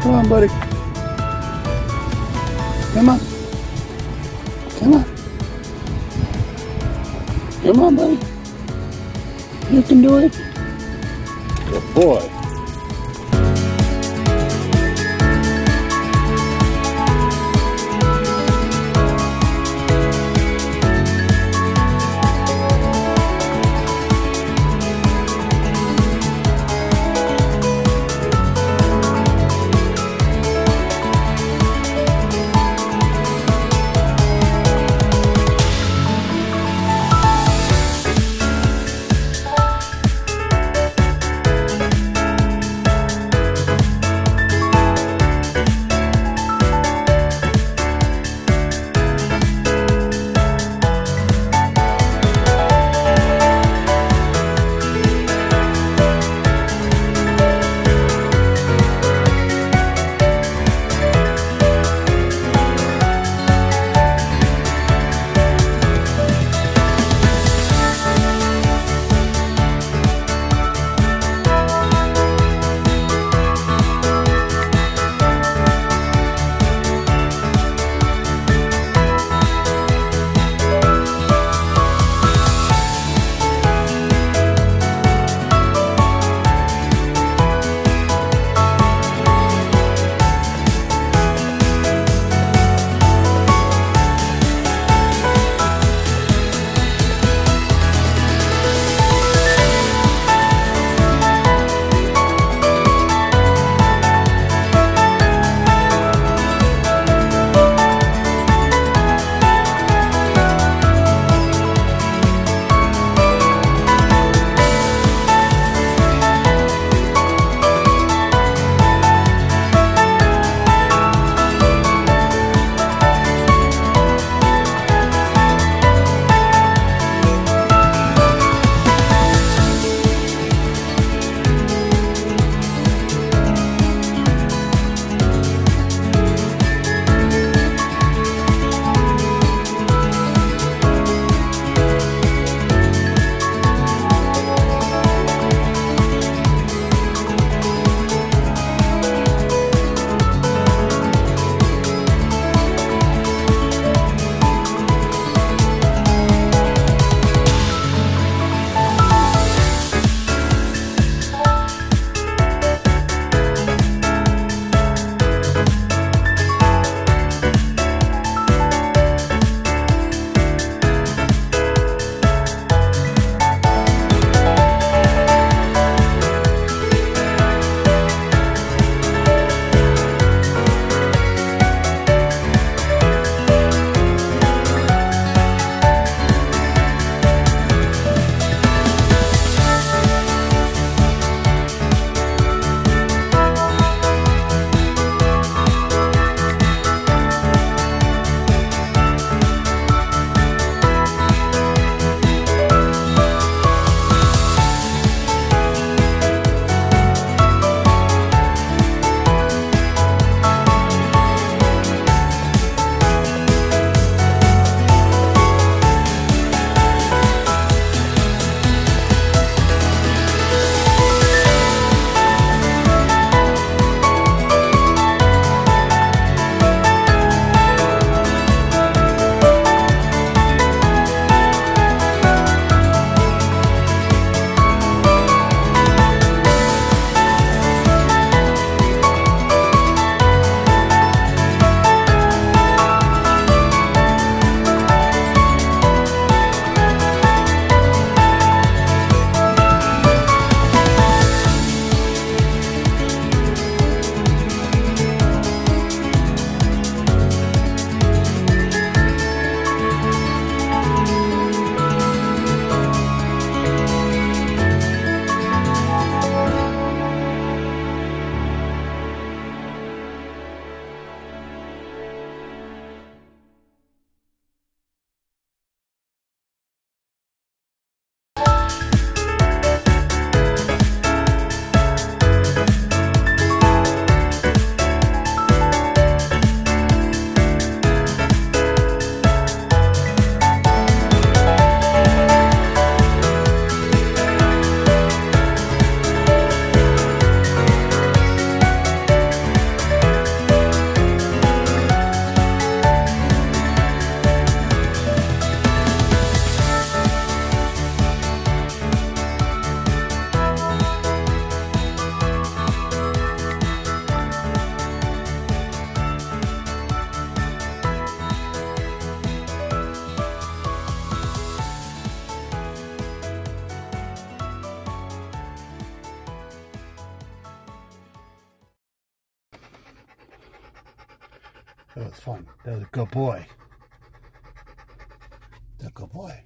Come on, buddy. Come on. Come on. Come on, buddy. You can do it. Good boy. That was fun. That was a good boy. That good boy.